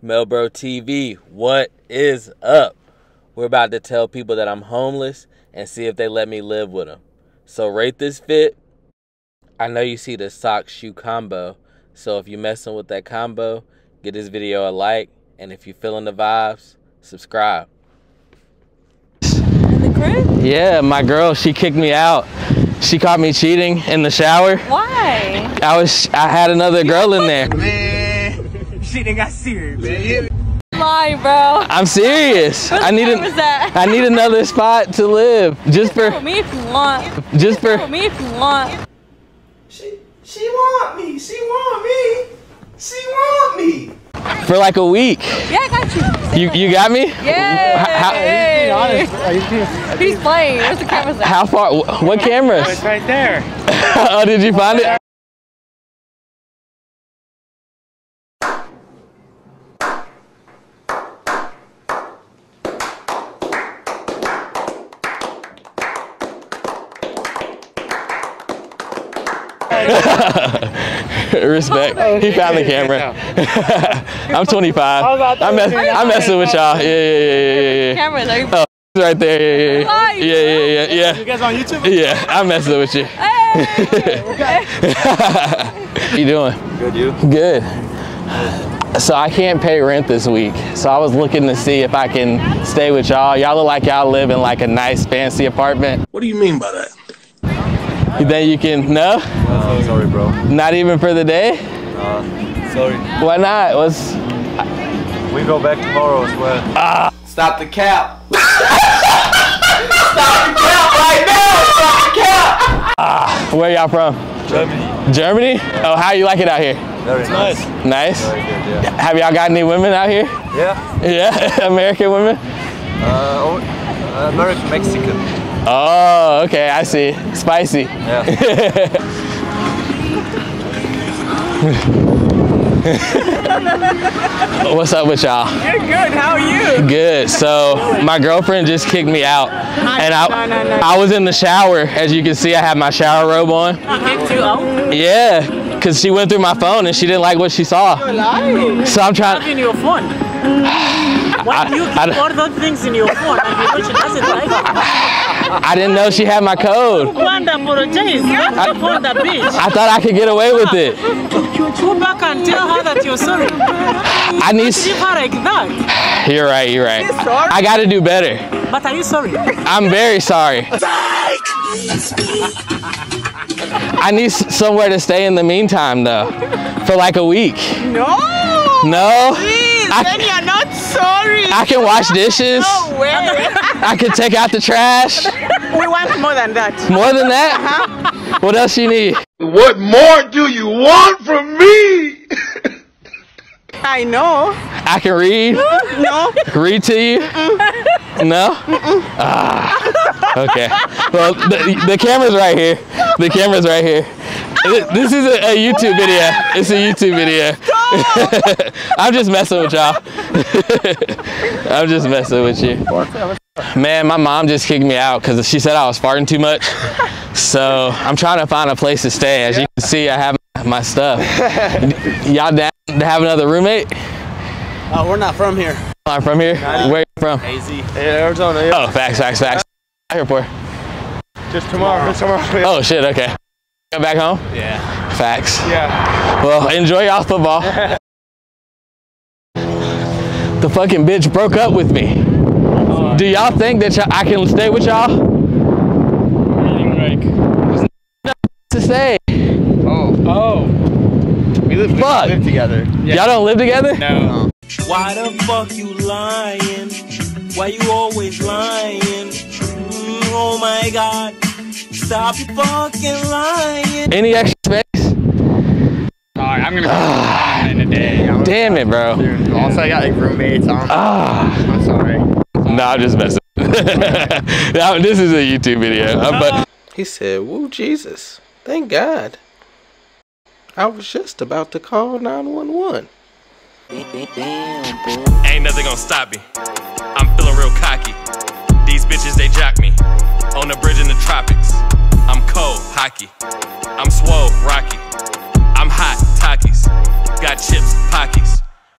Mel Bro TV, what is up? We're about to tell people that I'm homeless and see if they let me live with them. So rate this fit. I know you see the sock shoe combo. So if you're messing with that combo, give this video a like. And if you're feeling the vibes, subscribe. In the crib? Yeah, my girl, she kicked me out. She caught me cheating in the shower. Why? I was I had another girl in there. Man, shit done got serious, man. Lie, bro. I'm serious. What I need time an, was that? I need another spot to live. Just for me if you want. just for me if you want. She, she want me. She want me. She want me. for like a week. Yeah, I got you. You you got me? Yeah. How- He's playing. Where's the cameras at? How far? What cameras? It's right there. oh, did you find it? Respect. He found the camera. I'm 25. I'm, mess- I'm messing with y'all. Yeah, yeah, yeah, yeah, yeah. Cameras. Are you? Oh, right there. Yeah, yeah, yeah, yeah, yeah, yeah. You guys on YouTube? Yeah, I'm messing with you. Hey. What are you doing? Good, you? Good. So I can't pay rent this week. So I was looking to see if I can stay with y'all. Y'all look like y'all live in like a nice fancy apartment. What do you mean by that? You think you can? No? Uh, sorry, bro. Not even for the day? Sorry. Why not? What's We go back tomorrow as well. Ah. Stop the cap. Stop the cap right now. Stop the cap. where y'all from? Germany. Germany? Oh, how you like it out here? Very nice. Nice. Very good, yeah. Have y'all got any women out here? Yeah. Yeah, American women. Uh, oh, uh, American Mexican. Oh, okay, I see. Spicy. Yeah. What's up with y'all? You're good. How are you? Good. So my girlfriend just kicked me out, and I no, no, no. I was in the shower. As you can see, I have my shower robe on. You out. Yeah, because she went through my phone and she didn't like what she saw. Lying. So I'm trying. in your phone. Why do you I- keep I- all those things in your phone and you know she doesn't like it? I didn't know she had my code. Go and apologize. Not upon the beach. I thought I could get away with it. Go back and tell her that you're sorry. I need. Leave her like that. You're right. You're right. sorry? I got to do better. But are you sorry? I'm very sorry. I need somewhere to stay in the meantime, though, for like a week. No. No. Please. I- then you're not sorry. I can wash dishes. No way. I can take out the trash. we want more than that. More than that? What else you need? What more do you want from me? I know. I can read. No. Read to you? No? Ah, okay. Well, the, the camera's right here. The camera's right here. This is a, a YouTube video. It's a YouTube video. I'm just messing with y'all. I'm just messing with you. Man, my mom just kicked me out because she said I was farting too much. So I'm trying to find a place to stay. As you can see, I have my stuff. Y'all down to have another roommate? Uh, we're not from here. I'm from here. Where you from? AZ. Yeah, Arizona, yeah. Oh, facts, facts, facts. Here for. Just tomorrow. tomorrow. Yeah. Oh shit. Okay. Go back home. Yeah. Facts. yeah. Well, enjoy y'all football. the fucking bitch broke up with me. Do y'all think that y'all, I can stay with y'all? To stay. Oh. We live, we live together. Y'all don't live together? No. Why the fuck you lying? Why you always lying? Mm, oh my god. Stop your fucking lying. Any extra space? Alright, I'm gonna go in a day. Damn it, bro. Dude, also, I got like roommates on. Ah. I'm sorry. No, I'm just messing. No, this is a YouTube video. Uh, but he said, "Woo, Jesus! Thank God." I was just about to call 911. Ain't nothing gonna stop me. I'm feeling real cocky. These bitches, they jock me. On the bridge in the tropics. I'm cold, hockey. I'm swole, rocky. I'm hot, Takis. Got chips, Pockies.